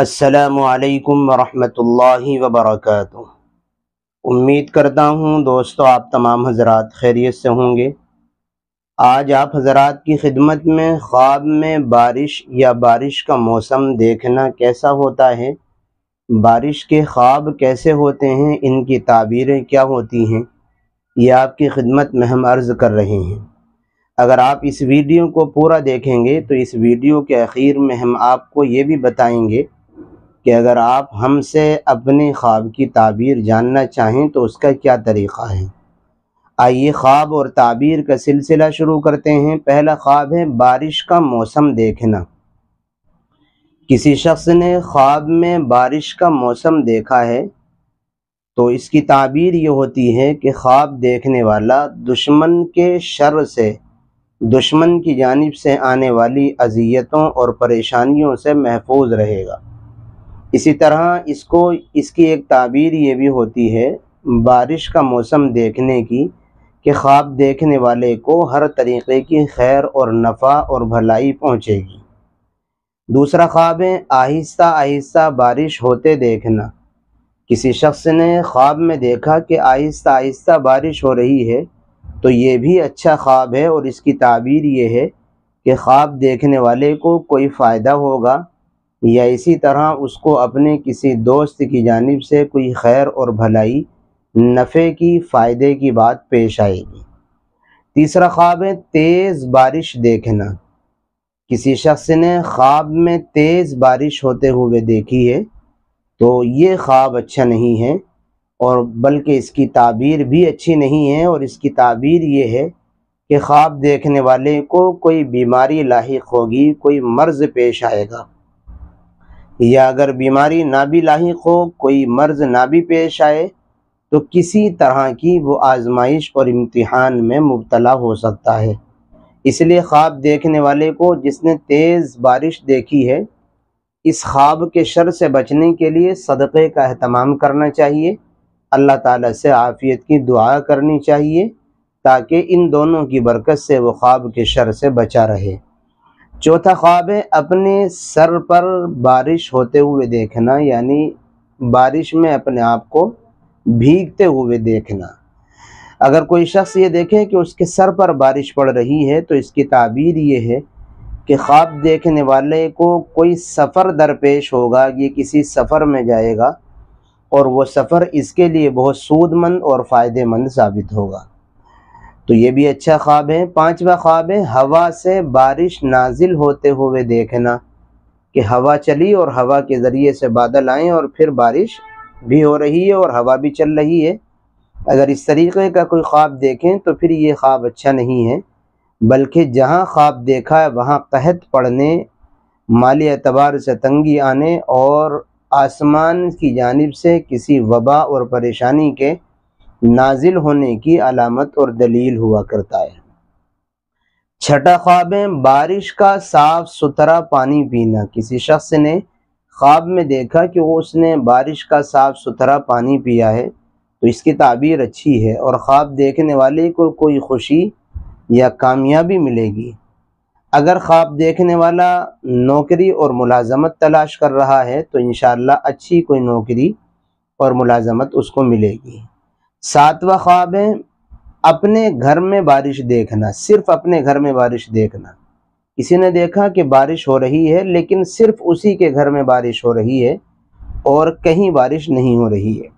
السلام علیکم ورحمۃ اللہ وبرکاتہ۔ امید کرتا ہوں دوستو آپ تمام حضرات خیریت سے ہوں گے۔ آج آپ حضرات کی خدمت میں خواب میں بارش یا بارش کا موسم دیکھنا کیسا ہوتا ہے، بارش کے خواب کیسے ہوتے ہیں، ان کی تعبیریں کیا ہوتی ہیں، یہ آپ کی خدمت میں ہم عرض کر رہے ہیں۔ اگر آپ اس ویڈیو کو پورا دیکھیں گے تو اس ویڈیو کے اخیر میں ہم آپ کو یہ بھی بتائیں گے کہ اگر آپ ہم سے اپنے خواب کی تعبیر جاننا چاہیں تو اس کا کیا طریقہ ہے؟ آئیے خواب اور تعبیر کا سلسلہ شروع کرتے ہیں۔ پہلا خواب ہے بارش کا موسم دیکھنا۔ کسی شخص نے خواب میں بارش کا موسم دیکھا ہے تو اس کی تعبیر یہ ہوتی ہے کہ خواب دیکھنے والا دشمن کے شر سے، دشمن کی جانب سے آنے والی اذیتوں اور پریشانیوں سے محفوظ رہے گا۔ اسی طرح اس کو اس کی ایک تعبیر یہ بھی ہوتی ہے، بارش کا موسم دیکھنے کی، کہ خواب دیکھنے والے کو ہر طریقے کی خیر اور نفع اور بھلائی پہنچے گی۔ دوسرا خواب ہے، آہستہ آہستہ بارش ہوتے دیکھنا۔ کسی شخص نے خواب میں دیکھا کہ آہستہ آہستہ بارش ہو رہی ہے، تو یہ بھی اچھا خواب ہے اور اس کی تعبیر یہ ہے کہ خواب دیکھنے والے کو کوئی فائدہ ہوگا۔ یا اسی طرح اس کو اپنے کسی دوست کی جانب سے کوئی خیر اور بھلائی، نفع کی، فائدے کی بات پیش آئے گی۔ تیسرا خواب ہے، تیز بارش دیکھنا۔ کسی شخص نے خواب میں تیز بارش ہوتے ہوئے دیکھی ہے تو یہ خواب اچھا نہیں ہے اور بلکہ اس کی تعبیر بھی اچھی نہیں ہے اور اس کی تعبیر یہ ہے کہ خواب دیکھنے والے کو کوئی بیماری لاحق ہوگی، کوئی مرض پیش آئے گا۔ یا اگر بیماری نہ بھی لاحق ہو، کوئی مرض نہ بھی پیش آئے، تو کسی طرح کی وہ آزمائش اور امتحان میں مبتلا ہو سکتا ہے۔ اس لیے خواب دیکھنے والے کو جس نے تیز بارش دیکھی ہے، اس خواب کے شر سے بچنے کے لیے صدقے کا اہتمام کرنا چاہیے۔ اللہ تعالیٰ سے عافیت کی دعا کرنی چاہیے تاکہ ان دونوں کی برکت سے وہ خواب کے شر سے بچا رہے۔ چوتھا خواب ہے، اپنے سر پر بارش ہوتے ہوئے دیکھنا یعنی بارش میں اپنے آپ کو بھیگتے ہوئے دیکھنا۔ اگر کوئی شخص یہ دیکھے کہ اس کے سر پر بارش پڑ رہی ہے، تو اس کی تعبیر یہ ہے کہ خواب دیکھنے والے کو کوئی سفر درپیش ہوگا، یہ کسی سفر میں جائے گا اور وہ سفر اس کے لیے بہت سود مند اور فائدہ مند ثابت ہوگا۔ تو یہ بھی اچھا خواب ہے۔ پانچواں خواب ہے، ہوا سے بارش نازل ہوتے ہوئے دیکھنا کہ ہوا چلی اور ہوا کے ذریعے سے بادل آئیں اور پھر بارش بھی ہو رہی ہے اور ہوا بھی چل رہی ہے۔ اگر اس طریقے کا کوئی خواب دیکھیں تو پھر یہ خواب اچھا نہیں ہے، بلکہ جہاں خواب دیکھا ہے وہاں قحط پڑنے، مالی اعتبار سے تنگی آنے اور آسمان کی جانب سے کسی وبا اور پریشانی کے نازل ہونے کی علامت اور دلیل ہوا کرتا ہے۔ چھٹا خواب ہے بارش کا صاف ستھرا پانی پینا۔ کسی شخص نے خواب میں دیکھا کہ وہ اس نے بارش کا صاف ستھرا پانی پیا ہے، تو اس کی تعبیر اچھی ہے اور خواب دیکھنے والے کو کوئی خوشی یا کامیابی ملے گی۔ اگر خواب دیکھنے والا نوکری اور ملازمت تلاش کر رہا ہے، تو انشاءاللہ اچھی کوئی نوکری اور ملازمت اس کو ملے گی۔ ساتواں خواب ہے، اپنے گھر میں بارش دیکھنا، صرف اپنے گھر میں بارش دیکھنا۔ کسی نے دیکھا کہ بارش ہو رہی ہے، لیکن صرف اسی کے گھر میں بارش ہو رہی ہے اور کہیں بارش نہیں ہو رہی ہے۔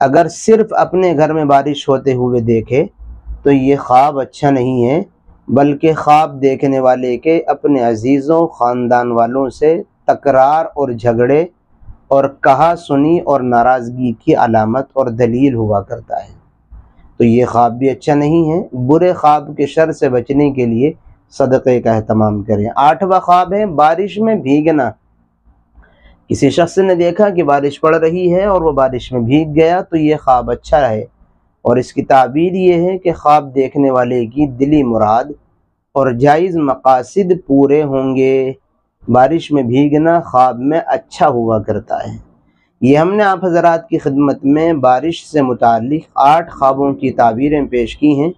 اگر صرف اپنے گھر میں بارش ہوتے ہوئے دیکھے، تو یہ خواب اچھا نہیں ہے، بلکہ خواب دیکھنے والے کے اپنے عزیزوں، خاندان والوں سے تکرار اور جھگڑے اور کہا سنی اور ناراضگی کی علامت اور دلیل ہوا کرتا ہے۔ تو یہ خواب بھی اچھا نہیں ہے۔ برے خواب کے شر سے بچنے کے لیے صدقے کا اہتمام کریں۔ آٹھواں خواب ہے، بارش میں بھیگنا۔ کسی شخص نے دیکھا کہ بارش پڑ رہی ہے اور وہ بارش میں بھیگ گیا تو یہ خواب اچھا ہے۔ اور اس کی تعبیر یہ ہے کہ خواب دیکھنے والے کی دلی مراد اور جائز مقاصد پورے ہوں گے۔ بارش میں بھیگنا خواب میں اچھا ہوا کرتا ہے۔ یہ ہم نے آپ حضرات کی خدمت میں بارش سے متعلق آٹھ خوابوں کی تعبیریں پیش کی ہیں۔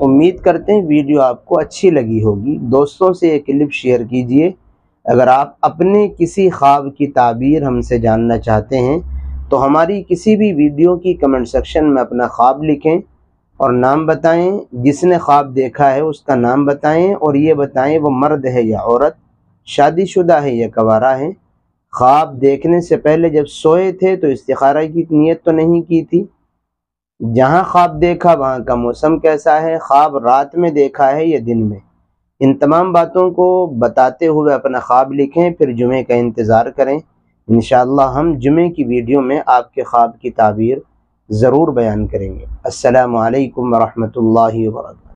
امید کرتے ہیں ویڈیو آپ کو اچھی لگی ہوگی۔ دوستوں سے یہ کلپ شیئر کیجیے۔ اگر آپ اپنے کسی خواب کی تعبیر ہم سے جاننا چاہتے ہیں، تو ہماری کسی بھی ویڈیو کی کمنٹ سیکشن میں اپنا خواب لکھیں اور نام بتائیں۔ جس نے خواب دیکھا ہے، اس کا نام بتائیں اور یہ بتائیں وہ مرد ہے یا عورت۔ شادی شدہ ہے یا کوارا ہے خواب دیکھنے سے پہلے جب سوئے تھے تو استخارہ کی نیت تو نہیں کی تھی۔ جہاں خواب دیکھا، وہاں کا موسم کیسا ہے۔ خواب رات میں دیکھا ہے یا دن میں؟ ان تمام باتوں کو بتاتے ہوئے اپنا خواب لکھیں، پھر جمعے کا انتظار کریں۔ انشاءاللہ ہم جمعے کی ویڈیو میں آپ کے خواب کی تعبیر ضرور بیان کریں گے۔ السلام علیکم ورحمۃ اللہ وبرکاتہ۔